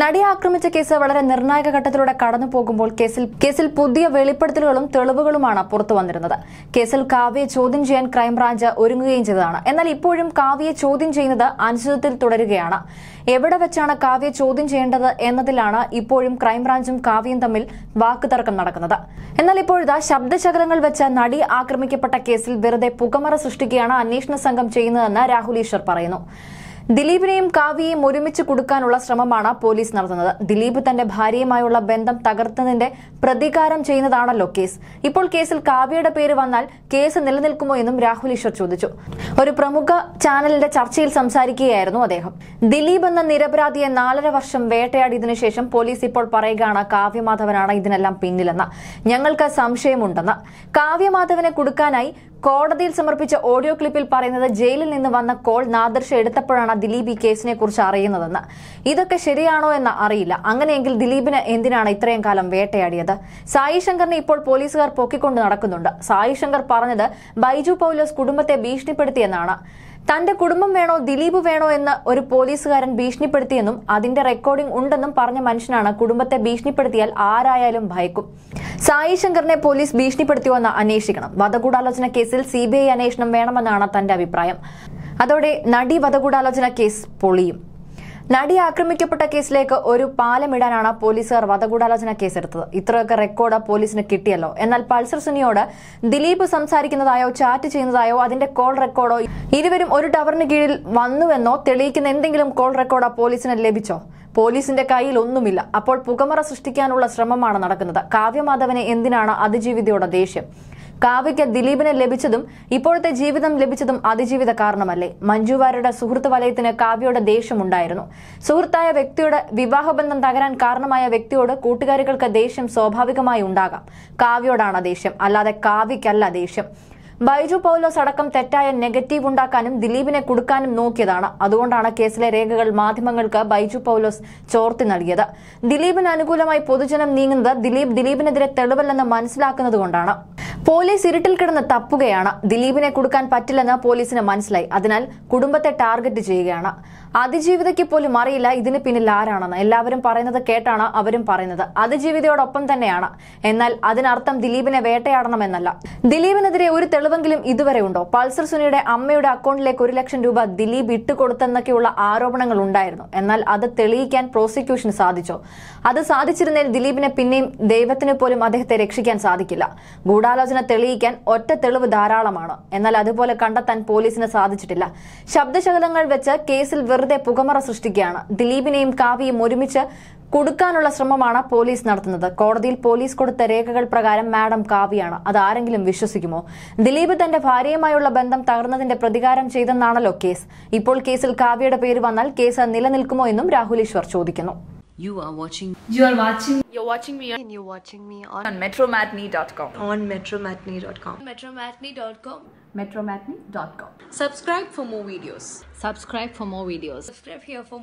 നടിയെ ആക്രമിച്ച കേസ് വളരെ നിർണായക ഘട്ടത്തിലൂടെ കടന്നു പോകുമ്പോൾ കേസിൽ കേസിൽ പുതിയ വെളിപ്പെടുത്തലുകളും തെളിവുകളുമാണ് പുറത്തു വന്നിരുന്നത്. കേസിൽ കാവ്യയെ ചോദ്യം ചെയ്യാൻ ക്രൈംബ്രാഞ്ച് ഒരുങ്ങുകയും ചെയ്തതാണ്. എന്നാൽ ഇപ്പോഴും കാവ്യയെ ചോദ്യം ചെയ്യുന്നത് അനിശ്ചിതത്തിൽ തുടരുകയാണ്. എവിടെ വെച്ചാണ് കാവ്യ ചോദ്യം ചെയ്യേണ്ടത് എന്നതിലാണ് ഇപ്പോഴും ക്രൈംബ്രാഞ്ചും കാവ്യയും തമ്മിൽ വാക്കുതർക്കം നടക്കുന്നത്. എന്നാൽ ഇപ്പോഴത്തെ ശബ്ദശകലങ്ങൾ വെച്ച് നടി ആക്രമിക്കപ്പെട്ട കേസിൽ വെറുതെ പുകമറ സൃഷ്ടിക്കുകയാണ് അന്വേഷണ സംഘം ചെയ്യുന്നതെന്ന് രാഹുൽ ഈശ്വർ പറയുന്നു. ദിലീപിനെയും കാവ്യയെയും ഒരുമിച്ച് കൊടുക്കാനുള്ള ശ്രമമാണ് പോലീസ് നടത്തുന്നത്. ദിലീപ് തന്റെ ഭാര്യയുമായുള്ള ബന്ധം തകർത്തതിന്റെ പ്രതികാരം ചെയ്യുന്നതാണല്ലോ കേസ്. ഇപ്പോൾ കേസിൽ കാവ്യയുടെ പേര് വന്നാൽ കേസ് നിലനിൽക്കുമോ എന്നും രാഹുൽ ഈശ്വർ ചോദിച്ചു. ഒരു പ്രമുഖ ചാനലിന്റെ ചർച്ചയിൽ സംസാരിക്കുകയായിരുന്നു അദ്ദേഹം. ദിലീപ് എന്ന നിരപരാധിയെ നാലര വർഷം വേട്ടയാടിയതിനു ശേഷം പോലീസ് ഇപ്പോൾ പറയുകയാണ് കാവ്യമാധവനാണ് ഇതിനെല്ലാം പിന്നിലെന്ന്. ഞങ്ങൾക്ക് സംശയമുണ്ടെന്ന്. കാവ്യമാധവനെ കൊടുക്കാനായി കോടതിയിൽ സമർപ്പിച്ച ഓഡിയോ ക്ലിപ്പിൽ പറയുന്നത് ജയിലിൽ നിന്ന് വന്ന കോൾ നാദർഷ എടുത്തപ്പോഴാണ് ദിലീപ് ഈ കേസിനെ കുറിച്ച് അറിയുന്നതെന്ന്. ഇതൊക്കെ ശരിയാണോ എന്ന് അറിയില്ല. അങ്ങനെയെങ്കിൽ ദിലീപിന് എന്തിനാണ് ഇത്രയും കാലം വേട്ടയാടിയത്? സായി ശങ്കറിനെ ഇപ്പോൾ പോലീസുകാർ പൊക്കിക്കൊണ്ട് നടക്കുന്നുണ്ട്. സായി ശങ്കർ പറഞ്ഞത് ബൈജു പൗലോസ് കുടുംബത്തെ ഭീഷണിപ്പെടുത്തിയെന്നാണ്. തന്റെ കുടുംബം വേണോ ദിലീപ് വേണോ എന്ന് ഒരു പോലീസുകാരൻ ഭീഷണിപ്പെടുത്തിയെന്നും അതിന്റെ റെക്കോർഡിംഗ് ഉണ്ടെന്നും പറഞ്ഞ മനുഷ്യനാണ് കുടുംബത്തെ ഭീഷണിപ്പെടുത്തിയാൽ ആരായാലും ഭയക്കും. സായി ശങ്കറിനെ പോലീസ് ഭീഷണിപ്പെടുത്തിയോന്ന് അന്വേഷിക്കണം. വധഗൂഢാലോചന കേസിൽ സി അന്വേഷണം വേണമെന്നാണ് തന്റെ അഭിപ്രായം. അതോടെ നടി വധഗൂഢാലോചന കേസ് പൊളിയും. നടി ആക്രമിക്കപ്പെട്ട കേസിലേക്ക് ഒരു പാലമിടാനാണ് പോലീസുകാർ വധഗൂഢാലോചന കേസെടുത്തത്. ഇത്രയൊക്കെ റെക്കോർഡ് പോലീസിന് കിട്ടിയല്ലോ. എന്നാൽ പൾസർ സുനിയോട് ദിലീപ് സംസാരിക്കുന്നതായോ ചാറ്റ് ചെയ്യുന്നതായോ അതിന്റെ കോൾ റെക്കോർഡോ ഇരുവരും ഒരു ടവറിന് കീഴിൽ വന്നുവെന്നോ തെളിയിക്കുന്ന എന്തെങ്കിലും കോൾ റെക്കോർഡോ പോലീസിന് ലഭിച്ചോ? പോലീസിന്റെ കയ്യിൽ ഒന്നുമില്ല. അപ്പോൾ പുകമറ സൃഷ്ടിക്കാനുള്ള ശ്രമമാണ് നടക്കുന്നത്. കാവ്യമാധവനെ എന്തിനാണ് അതിജീവിതയോടെ ദേഷ്യം? കാവ്യയ്ക്ക് ദിലീപിനെ ലഭിച്ചതും ഇപ്പോഴത്തെ ജീവിതം ലഭിച്ചതും അതിജീവിത കാരണമല്ലേ? മഞ്ജുവാരുടെ സുഹൃത്ത് വലയത്തിന് കാവ്യയുടെ ദേഷ്യമുണ്ടായിരുന്നു. സുഹൃത്തായ വ്യക്തിയുടെ വിവാഹബന്ധം തകരാൻ കാരണമായ വ്യക്തിയോട് കൂട്ടുകാരികൾക്ക് ദേഷ്യം സ്വാഭാവികമായി ഉണ്ടാകാം. കാവ്യോടാണ് ദേഷ്യം അല്ലാതെ കാവ്യയ്ക്കല്ല ദേഷ്യം. ബൈജു പൗലോസ് അടക്കം തെറ്റായ നെഗറ്റീവ് ഉണ്ടാക്കാനും ദിലീപിനെ കൊടുക്കാനും നോക്കിയതാണ്. അതുകൊണ്ടാണ് കേസിലെ രേഖകൾ മാധ്യമങ്ങൾക്ക് ബൈജു പൗലോസ് ചോർത്തി നൽകിയത്. ദിലീപിന് അനുകൂലമായി പൊതുജനം നീങ്ങുന്നത് ദിലീപ് ദിലീപിനെതിരെ തെളിവല്ലെന്ന് മനസ്സിലാക്കുന്നതുകൊണ്ടാണ്. പോലീസ് ഇരുട്ടിൽ കിടന്ന് തപ്പുകയാണ്. ദിലീപിനെ കൊടുക്കാൻ പറ്റില്ലെന്ന് പോലീസിന് മനസ്സിലായി. അതിനാൽ കുടുംബത്തെ ടാർഗറ്റ് ചെയ്യുകയാണ്. അതിജീവിതയ്ക്ക് പോലും അറിയില്ല ഇതിന് പിന്നിൽ ആരാണെന്ന്. എല്ലാവരും പറയുന്നത് കേട്ടാണ് അവരും പറയുന്നത്. അതിജീവിതയോടൊപ്പം തന്നെയാണ്. എന്നാൽ അതിനർത്ഥം ദിലീപിനെ വേട്ടയാടണമെന്നല്ല. ദിലീപിനെതിരെ ഒരു തെളിവെങ്കിലും ഇതുവരെ ഉണ്ടോ? പൾസർ സുനിയുടെ അമ്മയുടെ അക്കൗണ്ടിലേക്ക് ഒരു ലക്ഷം രൂപ ദിലീപ് ഇട്ടുകൊടുത്തെന്നൊക്കെയുള്ള ആരോപണങ്ങൾ ഉണ്ടായിരുന്നു. എന്നാൽ അത് തെളിയിക്കാൻ പ്രോസിക്യൂഷന് സാധിച്ചോ? അത് സാധിച്ചിരുന്നതിൽ ദിലീപിനെ പിന്നെയും ദൈവത്തിന് പോലും അദ്ദേഹത്തെ രക്ഷിക്കാൻ സാധിക്കില്ല. ഗൂഢാലോചന തെളിയിക്കാൻ ഒറ്റ തെളിവ് ധാരാളമാണ്. എന്നാൽ അതുപോലെ കണ്ടെത്താൻ പോലീസിന് സാധിച്ചിട്ടില്ല. ശബ്ദശകലങ്ങൾ വെച്ച് കേസിൽ വെറുതെ പുകമറ സൃഷ്ടിക്കുകയാണ്. ദിലീപിനെയും കാവ്യയും ഒരുമിച്ച് കൊടുക്കാനുള്ള ശ്രമമാണ് പോലീസ് നടത്തുന്നത് കോടതിയിൽ പോലീസ് കൊടുത്ത രേഖകൾ പ്രകാരം മാഡം കാവ്യാണ് അത് ആരെങ്കിലും വിശ്വസിക്കുമോ ദിലീപ് തന്റെ ഭാര്യയുമായുള്ള ബന്ധം തകർന്നതിന്റെ പ്രതികാരം ചെയ്തെന്നാണല്ലോ കേസ് ഇപ്പോൾ കേസിൽ കാവ്യയുടെ പേര് വന്നാൽ കേസ് നിലനിൽക്കുമോ എന്നും രാഹുൽ ഈശ്വർ ചോദിക്കുന്നു You are watching You are watching You're watching me and you're watching me on, on metromatney.com. on metromatney.com. Metromatney.com. metromatney.com Subscribe for more videos. subscribe for more videos. Subscribe here for